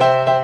Música